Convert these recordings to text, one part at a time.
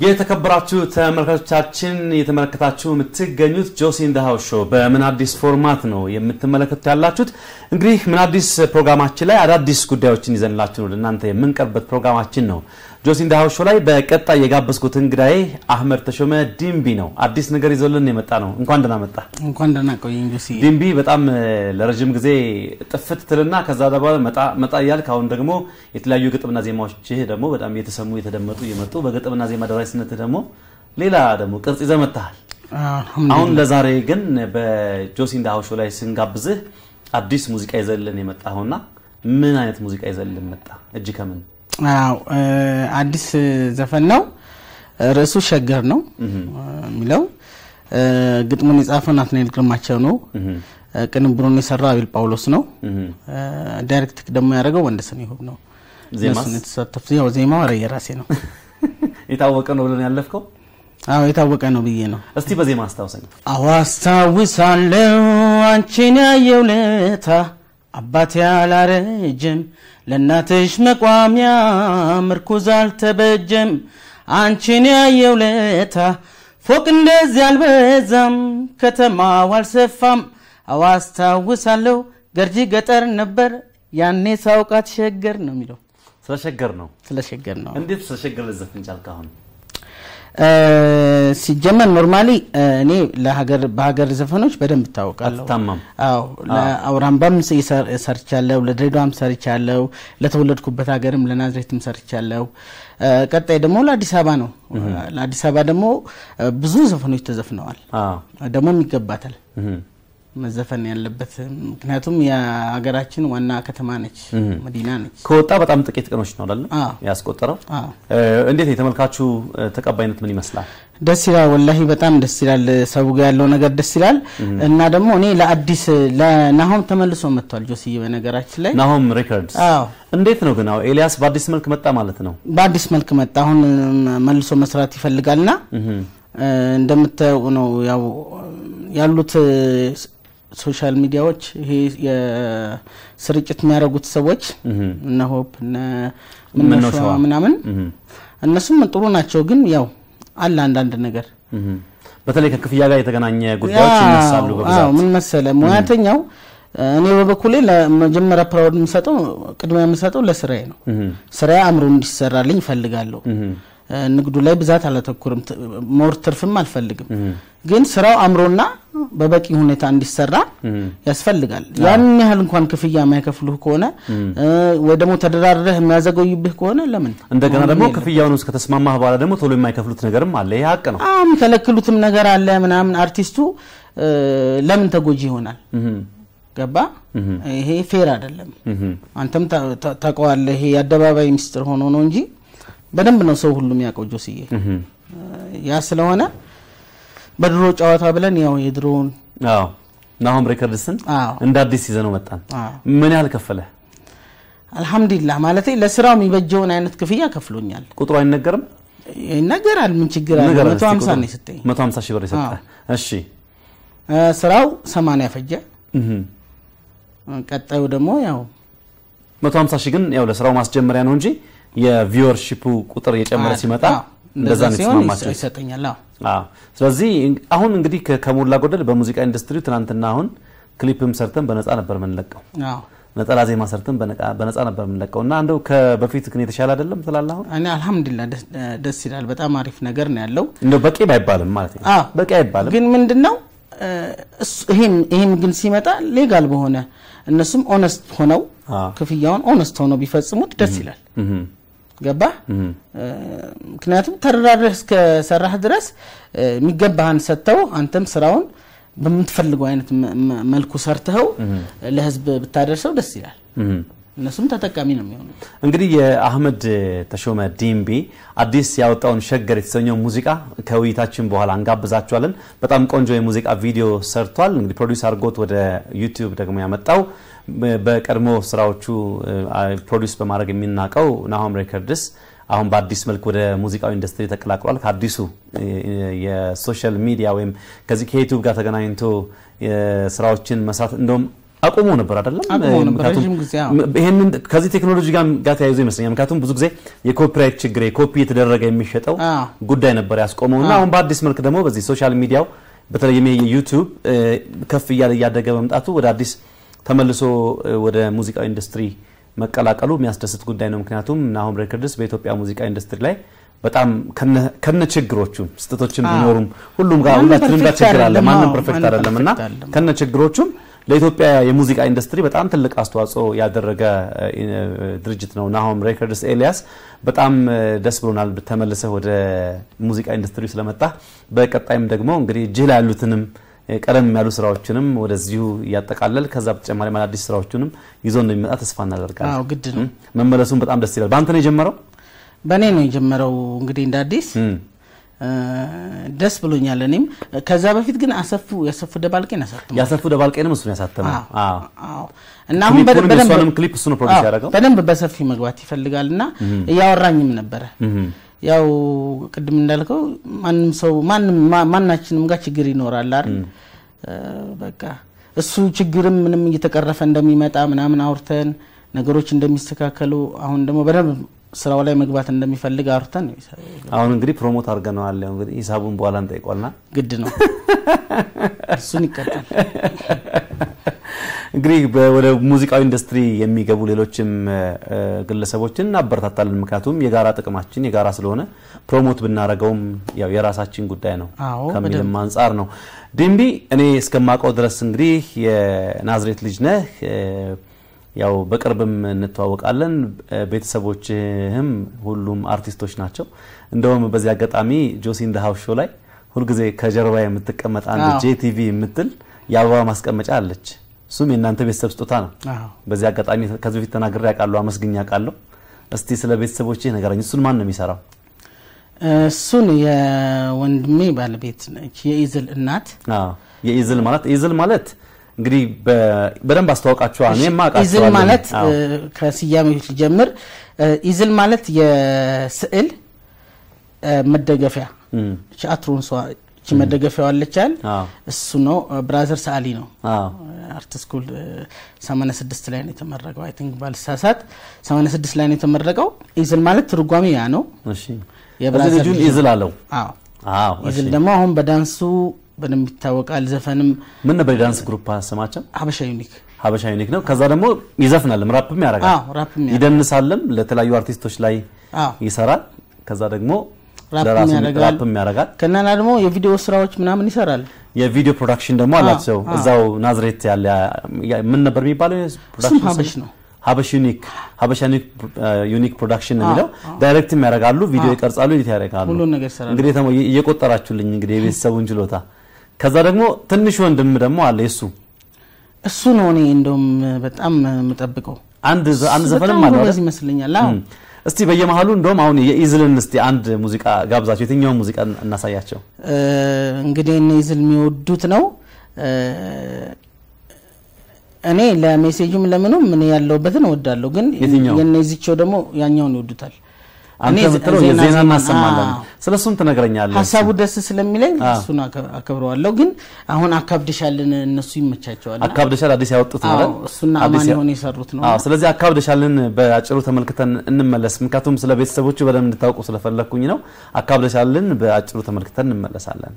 የተከበራችሁ ተመልካቾቻችን የተመለከታችሁ የምትገኙት Jossy in the House Show በምን አዲስ format ነው የምትመለከቱት ያላችሁት። እንግዲህ ምን አዲስ ፕሮግራማችን ላይ አዳዲስ ጉዳዮችን ይዘንላችሁ ነው እናንተ የምንቀርበት ፕሮግራማችን ነው። Jossy in the House Show ላይ በቀጣይ የጋበዝኩት እንግዳዬ አህመድ ተሾመ ዲምቢ ነው። አዲስ ነገር ይዞልን የመጣ ነው። እንኳን ደህና መጣ። እንኳን ደህና ቆየኝ ጆሲ። ዲምቢ በጣም ለረጅም ጊዜ ጥፍት ትልና ከዛ በኋላ መጣ መጣ እያልክ አሁን ደግሞ የተለያዩ ግጥምና ዜማዎችህ ደግሞ በጣም እየተሰሙ የተደመጡ እየመጡ በግጥምና ዜማ ደራሲነትህ ደግሞ ሌላ ደግሞ ቅርጽ ይዘህ መጥተሃል። አሁን ለዛሬ ግን በ Jossy in the House Show ላይ ስንጋብዝህ አዲስ ሙዚቃ ይዘልን የመጣኸውና ምን አይነት ሙዚቃ ይዘልን መጣ? እጅ ከምን አዎ አዲስ ዘፈን ነው። ርዕሱ ሸገር ነው የሚለው። ግጥሙን የጻፈው ናትናኤል ግርማቸው ነው። ቅንብሩን የሰራው አቤል ጳውሎስ ነው። ዳይሬክት ደግሞ ያደረገው ወንደሰን ይሁብ ነው። ዜማው ኧረ የራሴ ነው። የታወቀ ነው ብለን ያለፍከው? አዎ የታወቀ ነው ብዬ ነው። እስቲ በዜማ አስታውሰኝ። አዋስታውሳለሁ አንቺን ያየው ለታ አባቴ አላረጀም ለእናትሽ መቋሚያ ምርኩዝ አልተበጀም። አንቺን ያየው ለታ ፎቅ እንደዚህ አልበዛም ከተማው አልሰፋም። አዎ አስታውሳለሁ ገርጂ ገጠር ነበር። ያኔ ሳውቃት ሸገር ነው የሚለው። ስለሸገር ነው። ስለ ሸገር ነው። እንዴት ስለሸገር ልዘፍን ቻልክ? አሁን ሲጀመር normally እኔ ለሀገር በሀገር ዘፈኖች በደንብ እታወቃለሁ።? አዎ ለአውራምባም ሰር- ሰርቻለሁ፣ ለድሬዳዋም ሰርቻለሁ፣ ለተወለድኩበት ሀገርም ለናዝሬትም ሰርቻለሁ። ቀጣይ ደግሞ ለአዲስ አበባ ነው። ለአዲስ አበባ ደግሞ ብዙ ዘፈኖች ተዘፍነዋል፣ አዎ። ደግሞም ይገባታል መዘፈን ያለበት ምክንያቱም የሀገራችን ዋና ከተማ ነች፣ መዲና ነች። ከወጣ በጣም ጥቂት ቀኖች ነው አይደል? አዎ። ያስቆጠረው። እንዴት የተመልካቹ ተቀባይነት ምን ይመስላል? ደስ ይላል። ወላሂ በጣም ደስ ይላል። ሰው ጋር ያለው ነገር ደስ ይላል። እና ደግሞ እኔ ለአዲስ ለናሆም ተመልሶ መጥቷል ጆስዬ፣ በነገራችን ላይ ናሆም ሬከርድስ አዎ እንዴት ነው ግን? አዎ ኤልያስ በአዲስ መልክ መጣ ማለት ነው። በአዲስ መልክ መጣ። አሁን መልሶ መስራት ይፈልጋልና እንደምታየው ነው ያው ያሉት social ሚዲያዎች ይሄ የስርጭት የሚያደርጉት ሰዎች እነ ሆፕ እነ ምነው ምነው ሸዋ። ሸዋ ምናምን እነሱም ጥሩ ናቸው፣ ግን ያው አለ አንዳንድ ነገር በተለይ ከክፍያ ጋር የተገናኘ ጉዳዮች ይነሳሉ አዎ፣ በብዛት። ምን መሰለ ሙያተኛው እኔ በበኩሌ ለመጀመሪያ priority የምሰጠው ቅድሚያ የምሰጠው ለስራዬ ነው። ስራዬ አምሮ እንዲሰራልኝ እፈልጋለሁ። ንግዱ ላይ ብዛት አላተኩርም፣ more ትርፍም አልፈልግም። ግን ስራው አምሮና በበቂ ሁኔታ እንዲሰራ ያስፈልጋል። ያንን ያህል እንኳን ክፍያ የማይከፍሉህ ከሆነ ወይ ደግሞ ተደራድረህ የሚያዘገዩብህ ከሆነ ለምን እንደገና ደግሞ ክፍያውን ውስጥ ከተስማማህ በኋላ ደግሞ ቶሎ የማይከፍሉት ነገርም አለ። ይህ ሀቅ ነው። አዎ የሚከለክሉትም ነገር አለ ምናምን። አርቲስቱ ለምን ተጎጂ ይሆናል? ገባ? ይሄ fair አይደለም። አንተም ታውቀዋለህ። ይሄ የአደባባይ ሚስጥር ሆኖ ነው እንጂ በደንብ ነው ሰው ሁሉም ያውቀው ጆስዬ። ያ ስለሆነ በድሮ ጨዋታ ብለን ያው የድሮውን አዎ ናሆም ሬከርድስን አዎ እንደ አዲስ ይዘነው መጣን። አዎ ምን ያህል ከፈለ? አልሐምዱሊላህ ማለት ለስራው የሚበጀውን አይነት ክፍያ ከፍሎኛል። ቁጥሩ አይነገርም? ይነገራል። ምን ችግር አለ? መቶ ሀምሳ ነው የሰጠኝ። 150 ሺህ ብር የሰጠ። እሺ ስራው ሰማንያ ፈጀ። ቀጣዩ ደግሞ ያው 150 ሺህ ግን ያው ለስራው ማስጀመሪያ ነው እንጂ የቪወርሺፑ ቁጥር እየጨመረ ሲመጣ እንደዛ ነው የተስማማቸው። ይሰጠኛል። አዎ አዎ። ስለዚህ አሁን እንግዲህ ከሞላ ጎደል በሙዚቃ ኢንዱስትሪው ትናንትና አሁን ክሊፕም ሰርተን በነፃ ነበር የምንለቀው። አዎ ነጠላ ዜማ ሰርተን በነፃ ነበር የምንለቀው እና እንደው ከበፊት ግን የተሻለ አይደለም ትላለህ? አሁን እኔ አልሐምዱሊላህ ደስ- ይላል። በጣም አሪፍ ነገር ነው ያለው። እንደው በቂ ባይባልም ማለት ነው አዎ። በቂ አይባልም። ግን ምንድን ነው ይሄም ግን ሲመጣ legal በሆነ እነሱም honest ሆነው ክፍያውን honest ሆነው ቢፈጽሙት ደስ ይላል። ገባ ምክንያቱም ተደራድረህ እስከሰራህ ድረስ የሚገባህን ሰጥተው አንተም ስራውን በምትፈልገው አይነት መልኩ ሰርተኸው ለህዝብ ብታደርሰው ደስ ይላል። እነሱም ተጠቃሚ ነው የሚሆኑት። እንግዲህ የአህመድ ተሾመ ድንቢ አዲስ ያወጣውን ሸገር የተሰኘው ሙዚቃ ከውይይታችን በኋላ እንጋብዛችኋለን። በጣም ቆንጆ የሙዚቃ ቪዲዮ ሰርቷል። እንግዲህ produce አድርጎት ወደ ዩቲዩብ ደግሞ ያመጣው በቀድሞ ስራዎቹ produce በማድረግ የሚታወቀው ናሆም ሬከርድስ አሁን በአዲስ መልክ ወደ ሙዚቃው ኢንዱስትሪ ተቀላቅሏል። ከአዲሱ የ social ሚዲያ ወይም ከዚህ ከዩቲዩብ ጋር ተገናኝቶ ስራዎችን መስራት እንደውም አቁሞ ነበር አይደለም? ይሄንን ከዚህ ቴክኖሎጂ ጋር ተያይዞ ይመስለኛል። ምክንያቱም ብዙ ጊዜ የ copyright ችግር የኮፒ የተደረገ የሚሸጠው ጉዳይ ነበር ያስቆመው እና አሁን በአዲስ መልክ ደግሞ በዚህ social ሚዲያው በተለይም እ፣ ከፍ እያለ እያደገ መምጣቱ ወደ አዲስ ተመልሶ ወደ ሙዚቃው ኢንዱስትሪ መቀላቀሉ የሚያስደስት ጉዳይ ነው። ምክንያቱም ናሆም ሬከርድስ በኢትዮጵያ ሙዚቃ ኢንዱስትሪ ላይ በጣም ከነ- ችግሮቹም ስህተቶችን ቢኖሩም ሁሉም ጋር ሁላችንም ጋር ችግር አለ። ማንም perfect አይደለም እና ከነ ችግሮቹም ለኢትዮጵያ የሙዚቃ ኢንዱስትሪ በጣም ትልቅ አስተዋጽኦ ያደረገ ድርጅት ነው ናሆም ሬከርድስ። ኤልያስ በጣም ደስ ብሎናል ተመልሰህ ወደ ሙዚቃ ኢንዱስትሪ ስለመጣ። በቀጣይም ደግሞ እንግዲህ እጅህ ላይ ያሉትንም ቀደም ያሉ ስራዎችንም ወደዚሁ እያጠቃለል ከዛ በተጨማሪ አዲስ ስራዎችንም ይዞ እንደሚመጣ ተስፋ እናደርጋለን። ግድ ነው። መመለሱን በጣም ደስ ይላል። በአንተ ነው የጀመረው? በእኔ ነው የጀመረው እንግዲህ እንደ አዲስ ደስ ብሎኛል። እኔም ከዛ በፊት ግን አሰፉ ያሰፉ ደባልቄን አሳትሟል። ያሰፉ ደባልቄንም እሱን አዎ እና አሁን ክሊፕ እሱ ነው produce ያደረገው። በደንብ በሰፊው መግባት ይፈልጋል እና እያወራኝም ነበረ። ያው ቅድም እንዳልከው ማንም ሰው ማናችንም ጋር ችግር ይኖራል አይደል? በቃ እሱ ችግርም ምንም እየተቀረፈ እንደሚመጣ ምናምን አውርተን ነገሮች እንደሚስተካከሉ አሁን ደግሞ በደንብ ስራው ላይ መግባት እንደሚፈልግ አውርተን አሁን እንግዲህ promote አድርገነዋል። እንግዲህ ሂሳቡን በኋላ እንጠይቀዋለንና ግድ ነው እሱን ይቀጣል። እንግዲህ ወደ ሙዚቃው ኢንዱስትሪ የሚገቡ ሌሎችም ግለሰቦችን እናበረታታለን። ምክንያቱም የጋራ ጥቅማችን የጋራ ስለሆነ promote ብናደርገውም ያው የራሳችን ጉዳይ ነው ከሚልም አንጻር ነው። ድንቢ እኔ እስከማውቀው ድረስ እንግዲህ የናዝሬት ልጅ ነህ። ያው በቅርብም እንተዋወቃለን። ቤተሰቦችህም ሁሉም አርቲስቶች ናቸው። እንደውም በዚህ አጋጣሚ ጆሲ ሃውስ ሾው ላይ ሁልጊዜ ከጀርባ የምትቀመጥ አንድ ጄቲቪ የምትል የአበባ ማስቀመጫ አለች። እሱም የእናንተ ቤተሰብ ስጦታ ነው። አዎ። በዚህ አጋጣሚ ከዚህ በፊት ተናግሬ ያውቃለሁ፣ አመስግኜ ያውቃለሁ። እስቲ ስለ ቤተሰቦችህ ንገረኝ። እሱን ማን ነው የሚሰራው? እሱን የወንድሜ ባለቤት ነች የኢዝል እናት አዎ የኢዝል ማለት ኢዝል ማለት እንግዲህ በደንብ አስተዋውቃችኋል። ኢዝል ማለት ከስያሜዎች ልጀምር። easel ማለት የስዕል መደገፊያ አትሮንሷ እቺ መደገፊያዋ አለቻል አዎ እሱ ነው። brother ሰዓሊ ነው። art school እ፣ 86 ላይ ነው የተመረቀው። I think ባልሳሳት 86 ላይ ነው የተመረቀው። easel ማለት ትርጓሜ ያ ነው። ልጁን ኢዝል አለው። ኢዝል ደግሞ አሁን በዳንሱ በደንብ ይታወቃል። ዘፈንም ምን ነበር የዳንስ group ስማቸው? ሀበሻ Unique ሀበሻ Unique ነው። ከዛ ደግሞ ይዘፍናልም ራፕም ያደርጋል፣ አዎ ራፕም ያደርጋል። ይደንሳልም፣ ለተለያዩ አርቲስቶች ላይ ይሰራል። ከዛ ደግሞ ራፕም ያደርጋል። ከዛ ደግሞ የቪዲዮ ስራዎች ምናምን ይሰራል። የቪዲዮ production ደግሞ አላቸው። እዛው ናዝሬት ያለ ምን ነበር የሚባለው ሀበሽ ነው። ሀበሽ Unique Production ነው የሚለው። direct ም ያደርጋሉ፣ ቪዲዮ ይቀርጻሉ፣ edit ያደርጋሉ። እንግዲህ እየቆጠራችሁልኝ እንግዲህ የቤተሰቡን ችሎታ። ከዛ ደግሞ ትንሽ ወንድም ደግሞ አለ የሱ እሱ ነው እኔ እንደውም በጣም የምጠብቀው አንድ ዘፈንም አለ አይደል? ይመስለኛል። እስቲ በየመሃሉ እንደውም አሁን የኢዝልን እስቲ አንድ ሙዚቃ ጋብዛቸው። የትኛውን ሙዚቃ እናሳያቸው? እንግዲህ እነ ኢዝል የሚወዱት ነው። እኔ ለሜሴጁም ለምኑም ምን ያለውበትን እወዳለሁ፣ ግን ይዝቸው ደግሞ ያኛውን ይወዱታል። እኔ ዜና እናሰማለን። ስለሱም ትነግረኛለህ። ሀሳቡ ደስ ስለሚለኝ እሱን አከ- አከብረዋለሁ። ግን አሁን አካብድሻልን እነሱ ይመቻቸዋል። አካብደሻል አዲስ ያወጡት ነው? እሱና አማን የሆነ የሰሩት ነው። ስለዚህ አካብደሻልን በአጭሩ ተመልክተን እንመለስ። ምክንያቱም ስለ ቤተሰቦቹ በደንብ እንድታውቁ ስለፈለግኩኝ ነው። አካብደሻልን በአጭሩ ተመልክተን እንመለሳለን።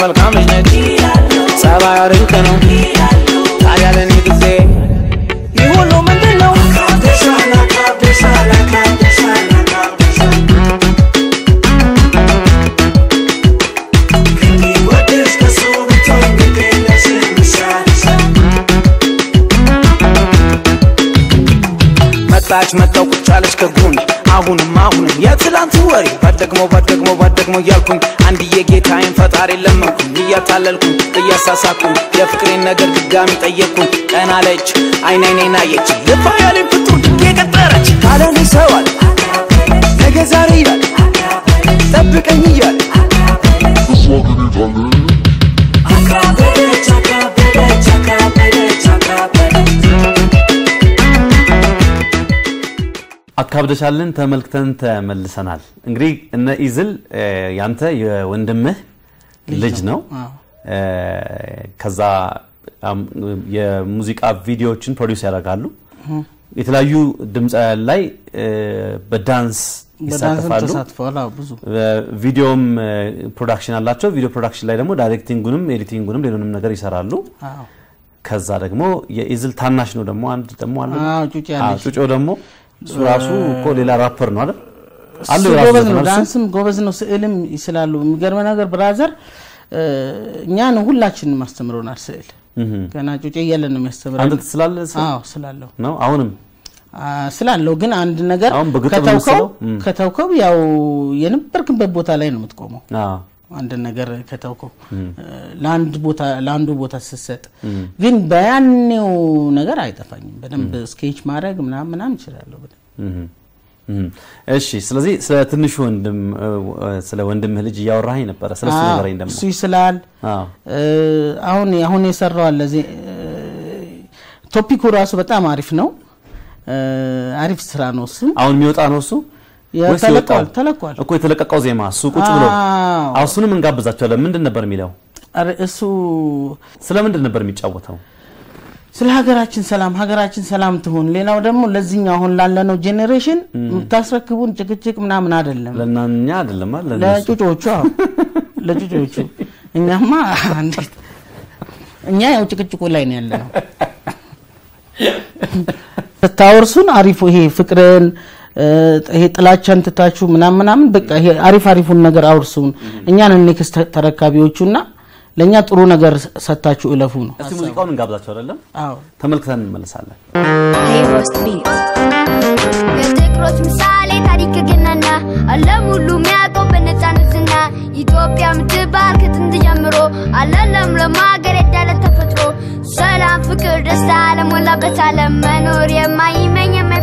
መልካ መልካም ልጅ ነች ጸባዩ ድንቅ ነው። ታዲያ ለእኔ ጊዜ ይህ ሁሉ ምንድን ነው መጣች መጣው ቁጭ አለች ከጎን አሁንም አሁንም የትላንቱ ወሬ ባደግሞ ባደግሞ ባደግሞ እያልኩኝ አንድዬ ጌታዬን ፈጣሪ ለመንኩኝ እያታለልኩኝ እያሳሳኩኝ የፍቅሬን ነገር ድጋሚ ጠየቅኩኝ ቀና አለች አይን አይኔን አየች ልፋ ያለኝ ፍጡር የቀጠረች ካለኔ ሰዋል ነገ ዛሬ ይላል ጠብቀኝ እያለ ካብደሻልን ተመልክተን ተመልሰናል። እንግዲህ እነ ኢዝል ያንተ የወንድምህ ልጅ ነው። ከዛ የሙዚቃ ቪዲዮዎችን produce ያደርጋሉ። የተለያዩ ድምፃውያን ላይ በዳንስ ይሳተፋሉ። ቪዲዮም production አላቸው። ቪዲዮ production ላይ ደግሞ directing ኡንም editing ኡንም ሌሎችንም ነገር ይሰራሉ። ከዛ ደግሞ የኢዝል ታናሽ ነው ደግሞ አንድ ደግሞ አለ ጩጮ ደግሞ እሱ ራሱ እኮ ሌላ ራፐር ነው አይደል? አሉ ጎበዝ ነው፣ ዳንስም ጎበዝ ነው፣ ስዕልም ይስላሉ። የሚገርመው ነገር brother እኛን ሁላችንም አስተምሮናል ስዕል። ገና ጩጬ እያለን ነው የሚያስተምረን። አንተ ትስላለህ ስ- አዎ ስላለሁ ነው አሁንም ስላለው ግን አንድ ነገር ከተውከው ያው የነበርክበት ቦታ ላይ ነው የምትቆመው። አንድ ነገር ከተውከው ለአንዱ ቦታ ስትሰጥ ግን በያኔው ነገር አይጠፋኝም። በደንብ ስኬች ማድረግ ምናምን ምናምን እችላለሁ በደንብ። እሺ ስለዚህ ስለ ትንሹ ወንድም ስለ ወንድምህ ልጅ እያወራኸኝ ነበረ ስለ እሱ አዎ፣ ንገረኝ ደግሞ እሱ ይስላል። አሁን አሁን የሰራው አለ ቶፒኩ ራሱ በጣም አሪፍ ነው። አሪፍ ስራ ነው። እሱም አሁን የሚወጣ ነው እሱ ተለቋል እኮ የተለቀቀው ዜማ እሱ ቁጭ ብሎ እሱንም እንጋብዛቸዋለን። ምንድን ነበር የሚለው? እሱ ስለ ምንድን ነበር የሚጫወተው? ስለ ሀገራችን ሰላም ሀገራችን ሰላም ትሁን። ሌላው ደግሞ ለዚህኛው አሁን ላለነው generation የምታስረክቡን ጭቅጭቅ ምናምን አይደለም። ለእኛ አይደለም ለጩጮቹ አዎ፣ ለጩጮቹ። እኛማ እንዴት እኛ ያው ጭቅጭቁ ላይ ነው ያለነው። ስታወርሱን አሪፉ ይሄ ፍቅርን ይሄ ጥላቻን ትታችሁ ምናምን ምናምን በቃ ይሄ አሪፍ አሪፉን ነገር አውርሱን። እኛን next ተረካቢዎቹና ለእኛ ጥሩ ነገር ሰጥታችሁ እለፉ ነው። እስቲ ሙዚቃውን እንጋብዛቸው አይደለም አዎ ተመልክተን እንመለሳለን. የጥቁሮች ምሳሌ ታሪክ ገናና ዓለም ሁሉ የሚያውቀው በነፃነት ዝና ኢትዮጵያ ምትባል ከጥንት ጀምሮ አለ ለምለም ሀገር ያዳለ ተፈጥሮ ሰላም፣ ፍቅር፣ ደስታ ለሞላበት ዓለም መኖር የማይመኝ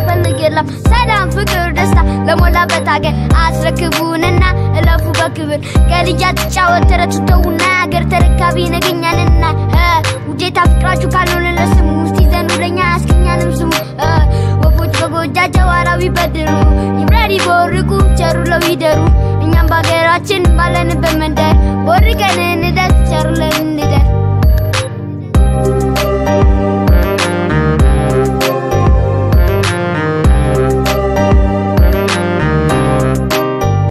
የማይፈልግ የለም። ሰላም፣ ፍቅር፣ ደስታ ለሞላበት ሀገር አስረክቡንና እለፉ በክብር ከልጃ ትጫወት ተረቱ ተውና ሀገር ተረካቢ ነገኛንና